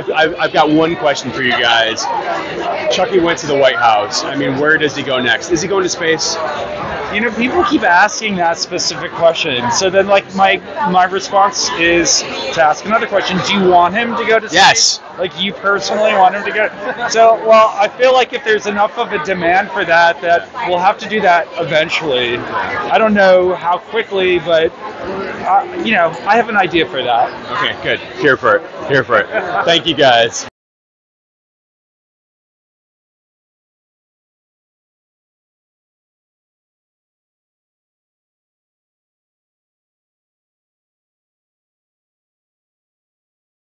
I've, I've, I've got one question for you guys. Chucky went to the White House. I mean, where does he go next? Is he going to space? You know, people keep asking that specific question. So then, like, my my response is to ask another question: Do you want him to go to space? Yes. Like, you personally want him to go? So, well, I feel like if there's enough of a demand for that, that we'll have to do that eventually. I don't know how quickly, but uh, you know, I have an idea for that. Okay, good. Here for it. Here for it. Thank you guys.